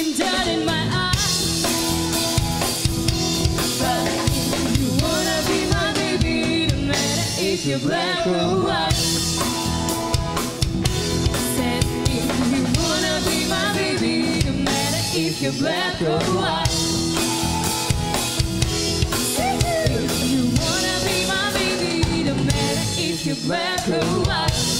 looking dead in my eyes. You wanna be my baby, no matter if you're black or white. Said if you wanna be my baby, no matter if you're black or white. If you wanna be my baby, no matter if you're black or white.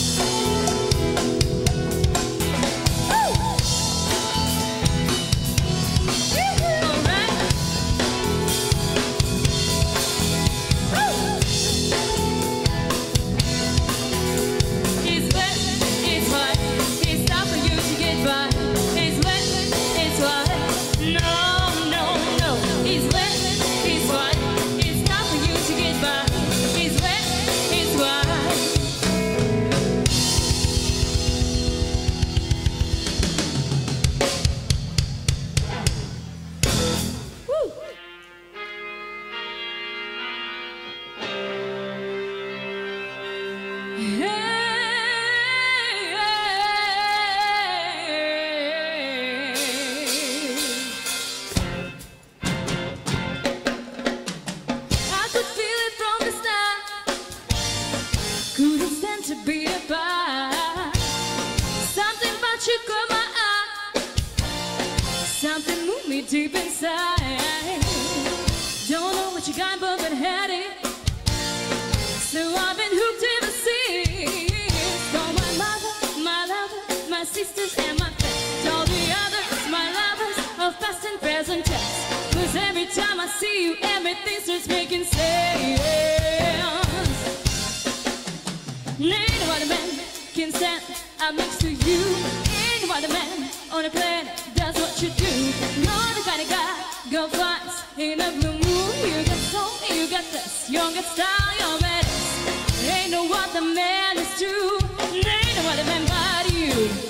I'm next to you. In what a man on a planet does what you do You're the kind of guy girl finds in a blue moon. You got soul, you got this, you got style, you're badass Ain't no other man is true. Ain't no other man but you.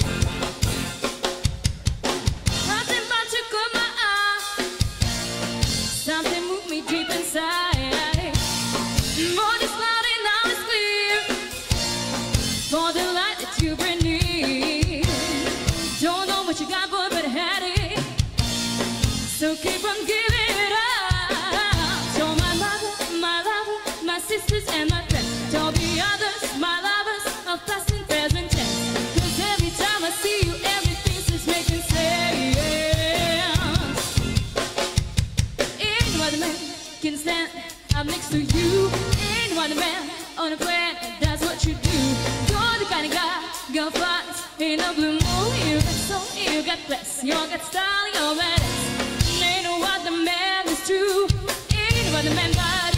You got style, you're badass. Ain't what the man is true. Ain't what the man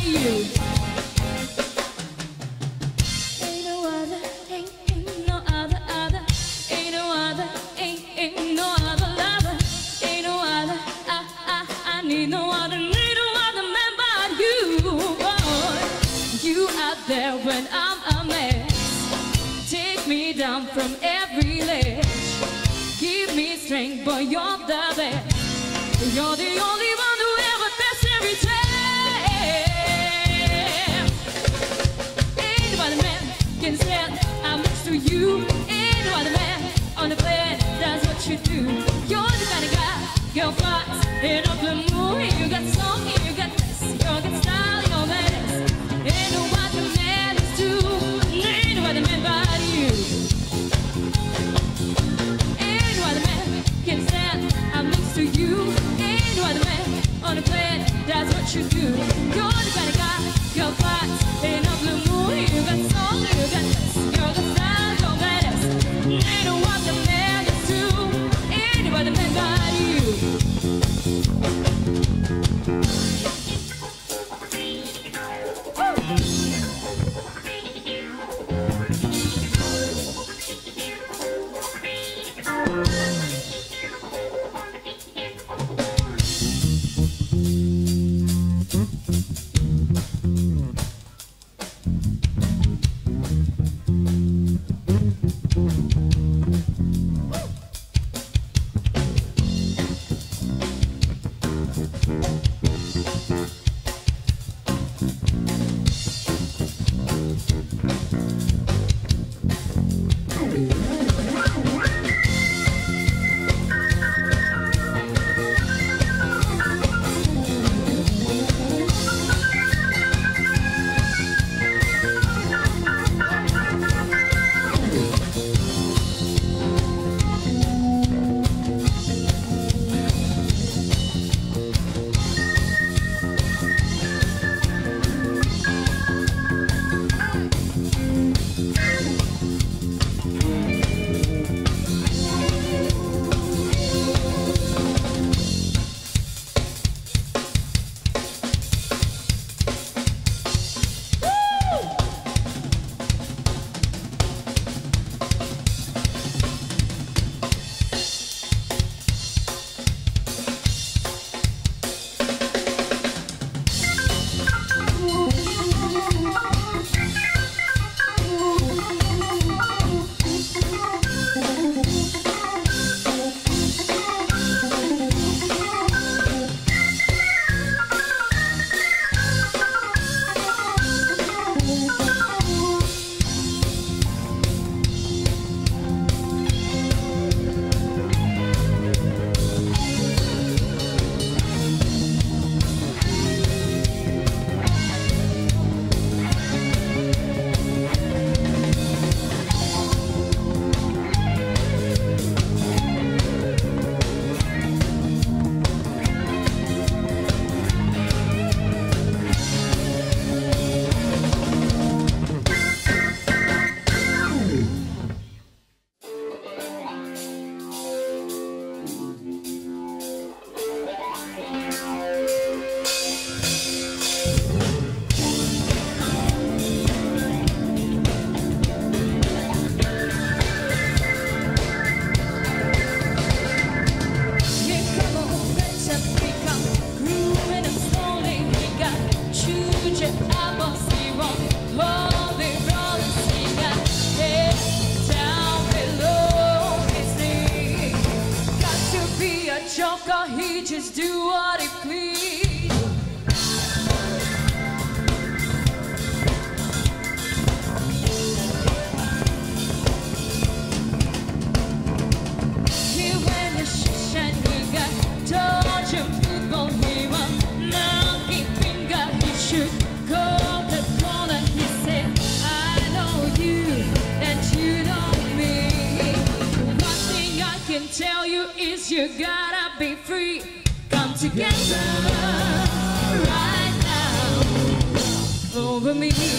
you. Together right now. Over me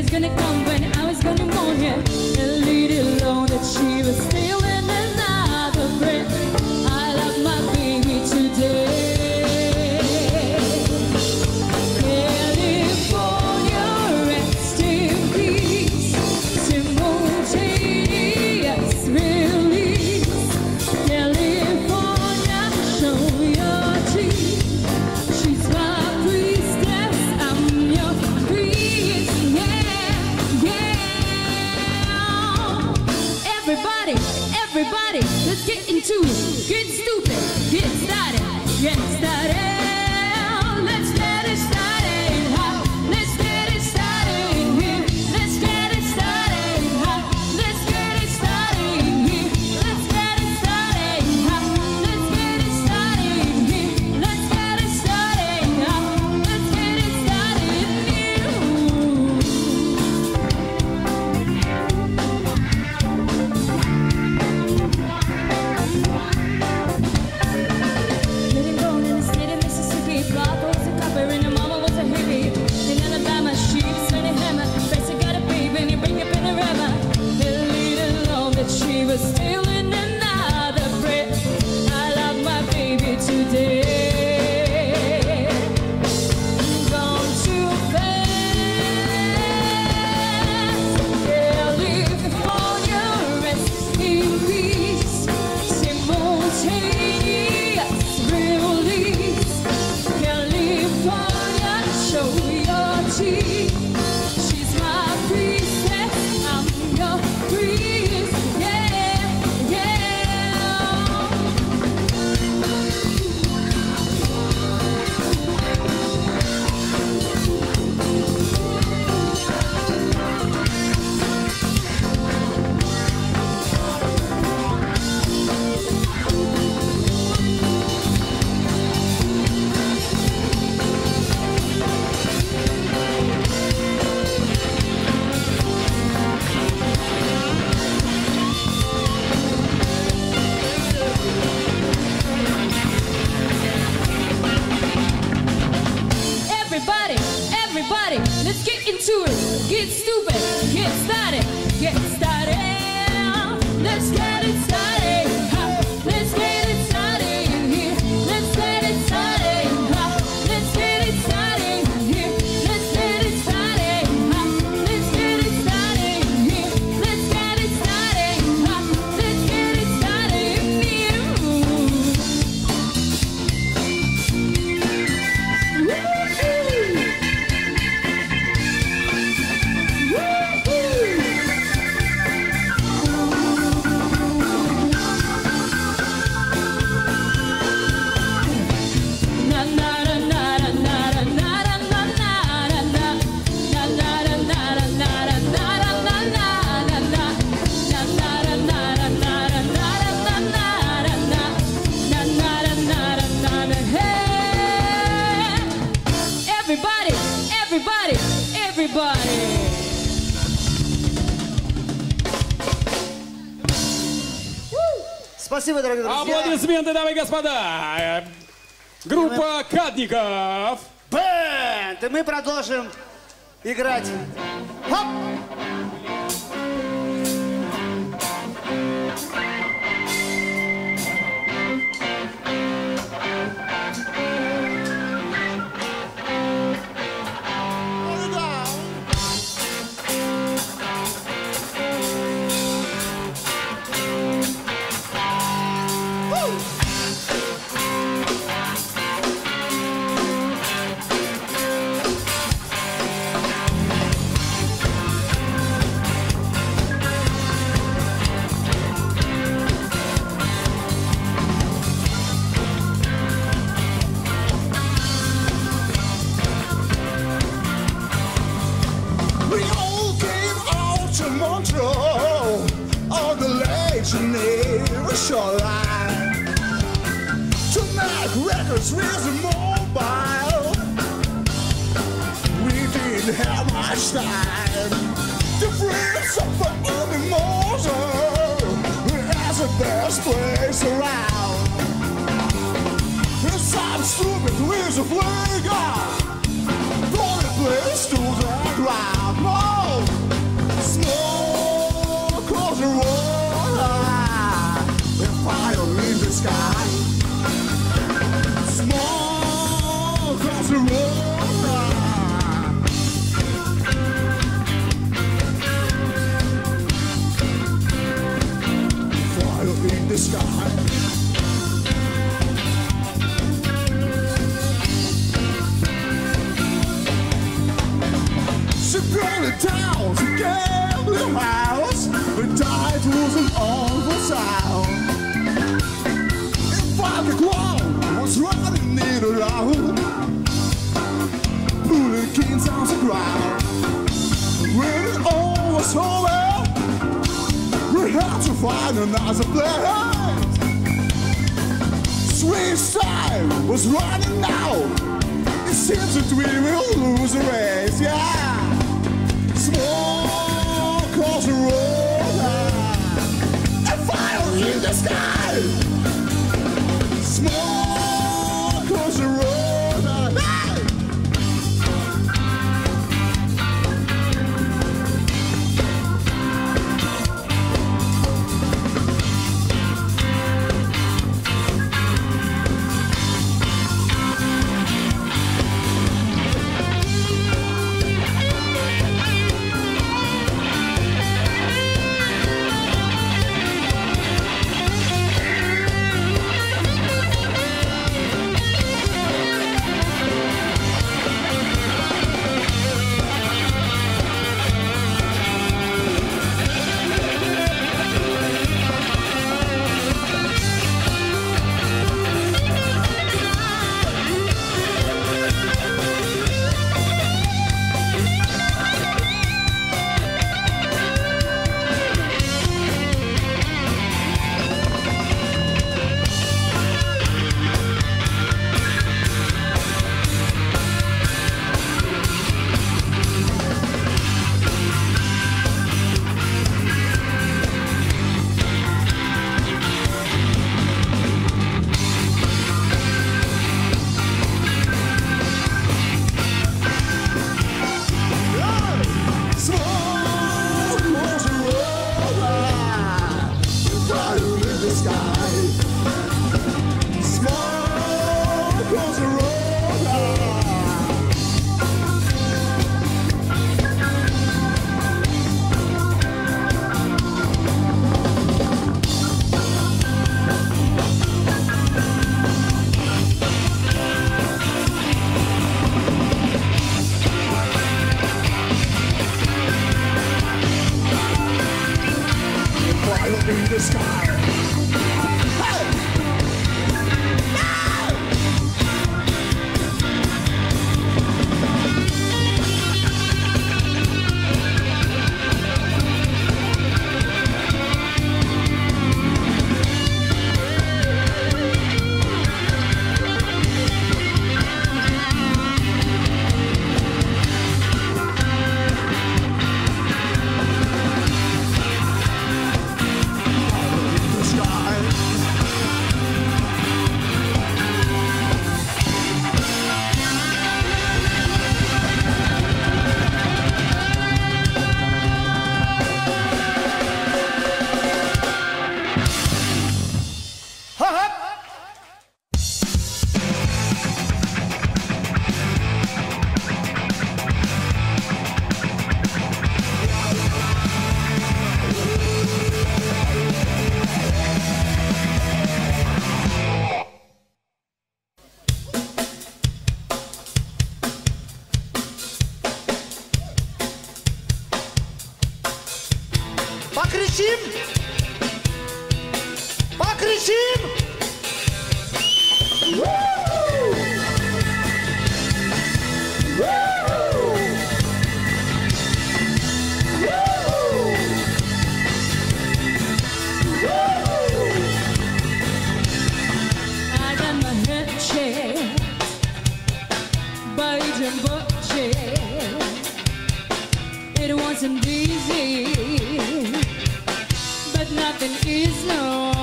was gonna come when I was gonna mourn, yeah. A lady alone that she was still. Спасибо, дорогие друзья. Аплодисменты, дамы и господа. Группа Кадников. Бэнд! И мы продолжим играть. Хоп! The the house. The an awful sound. The ground was running it around, on the ground. When it all was over, we had to find another place. Sweet time was running out. It seems that we will lose the race, yeah. Smoke across the road and fire in the sky. isn't easy, but nothing is known.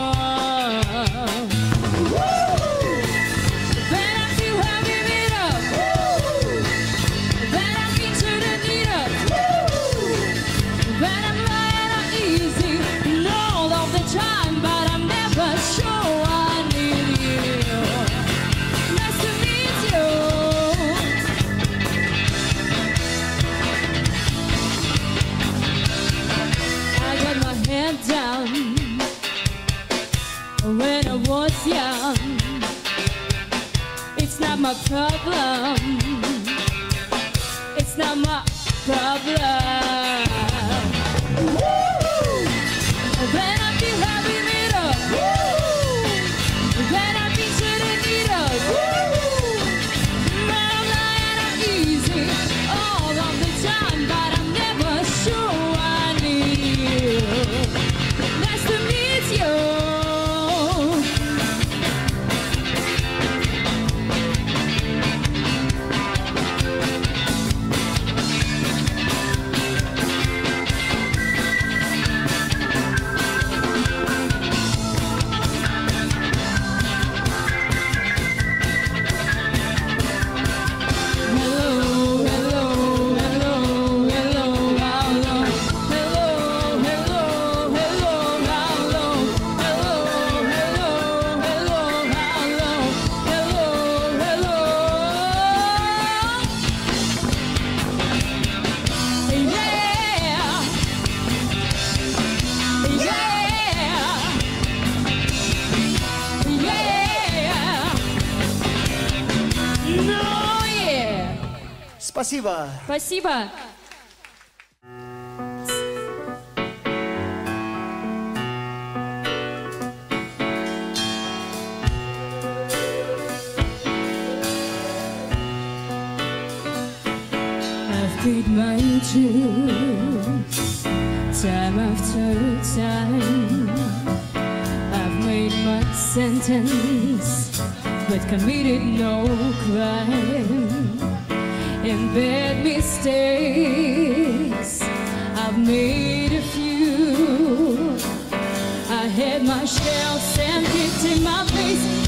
problem. It's not my problem. Спасибо. Спасибо. paid my truth time after time. I've made my sentence, but committed no crime and bad mistakes. I've made a few. I had my shell and kicked in my face.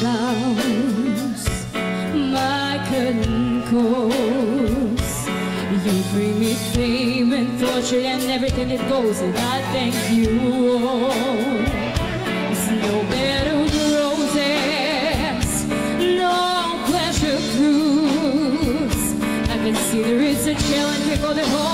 bounds my curtain calls You bring me fame and fortune and everything that goes And I thank you all. There's no bed of roses No pleasure cruise. I can see there is a challenge before the whole